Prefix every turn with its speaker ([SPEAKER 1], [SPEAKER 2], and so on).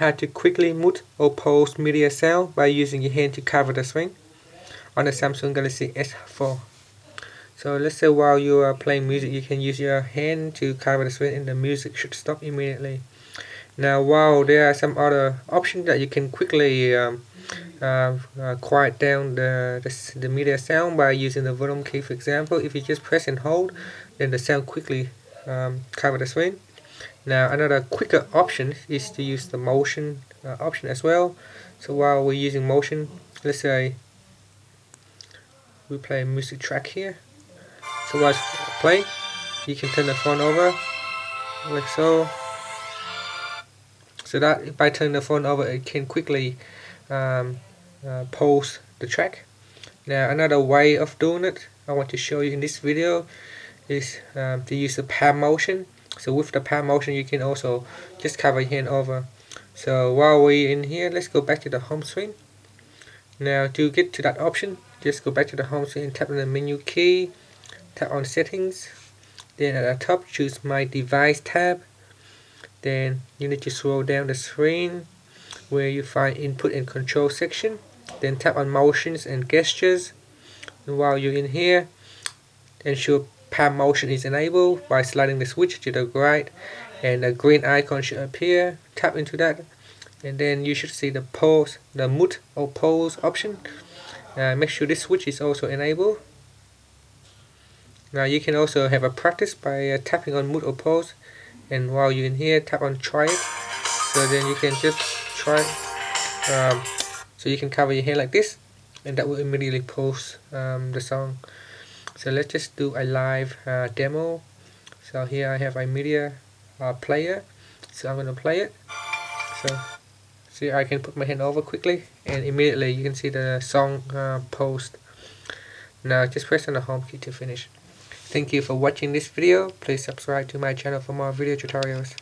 [SPEAKER 1] how to quickly mute or pause media sound by using your hand to cover the screen on the Samsung Galaxy S4. So let's say while you are playing music you can use your hand to cover the screen and the music should stop immediately. Now while there are some other options that you can quickly um, uh, uh, quiet down the, the, the media sound by using the volume key for example if you just press and hold then the sound quickly um, cover the screen now another quicker option is to use the motion uh, option as well. So while we're using motion, let's say we play a music track here. So while it's playing, you can turn the phone over like so. So that by turning the phone over, it can quickly um, uh, pause the track. Now another way of doing it I want to show you in this video is um, to use the palm motion so with the palm motion you can also just cover your hand over. So while we're in here let's go back to the home screen. Now to get to that option just go back to the home screen and tap on the menu key tap on settings. Then at the top choose my device tab. Then you need to scroll down the screen where you find input and control section. Then tap on motions and gestures. And while you're in here ensure palm motion is enabled by sliding the switch to the right and a green icon should appear. Tap into that and then you should see the pause the mute or pause option. Uh, make sure this switch is also enabled. Now you can also have a practice by uh, tapping on mute or pause and while you're in here tap on try it. So then you can just try um, so you can cover your hair like this and that will immediately pause um, the song so let's just do a live uh, demo. So here I have a media uh, player. So I'm going to play it. So see I can put my hand over quickly and immediately you can see the song uh, post. Now just press on the home key to finish. Thank you for watching this video. Please subscribe to my channel for more video tutorials